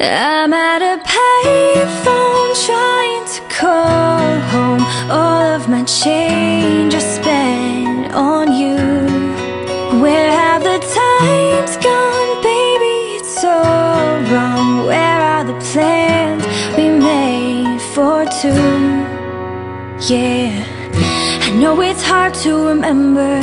I'm at a payphone trying to call home All of my change I spent on you Where have the times gone, baby? It's all wrong Where are the plans we made for two? Yeah I know it's hard to remember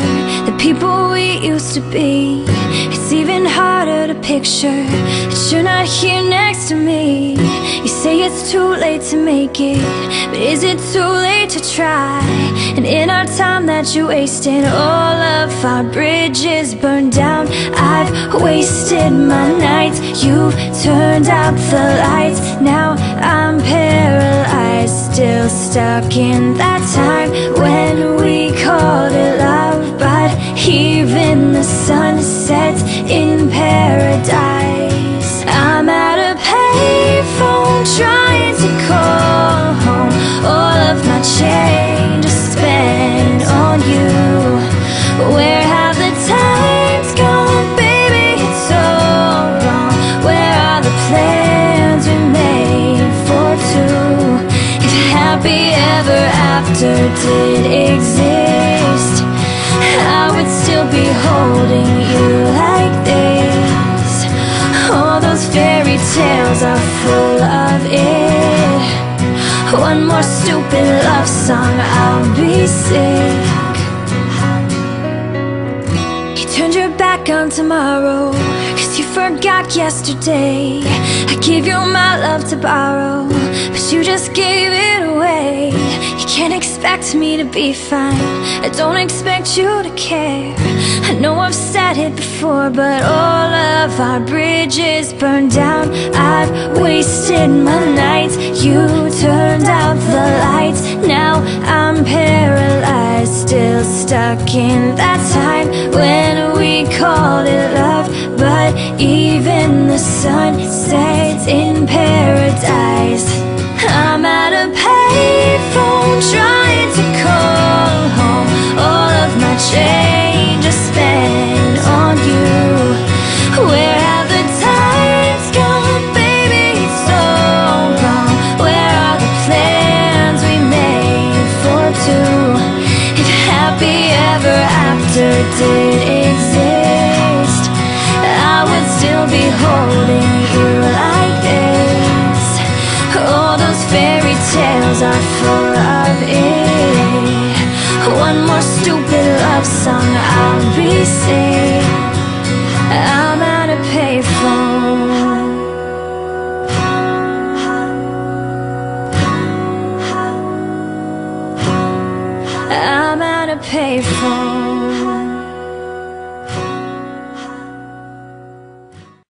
people we used to be. It's even harder to picture that you're not here next to me. You say it's too late to make it, but is it too late to try? And in our time that you wasted, all of our bridges burned down. I've wasted my nights, you've turned out the lights. Now I'm paralyzed, still stuck in that time when we called it But even the sun sets in paradise I'm at a payphone trying to call home All of my change I spent on you Where have the times gone, baby? It's so wrong Where are the plans we made for two? If happy ever after did exist One more stupid love song, I'll be sick. You turned your back on tomorrow Cause you forgot yesterday. I gave you my love to borrow But you just gave it away. You can't expect me to be fine. I don't expect you to care. I know I've said it before But all of our bridges burned down. I've wasted my nights You turned out the lights. Now I'm paralyzed Still stuck in that time When we called it love. But even the sun sets in paradise did exist. I would still be holding you like this. All those fairy tales are full of it. One more stupid love song I'll be singing I'm at a payphone. I'm payphone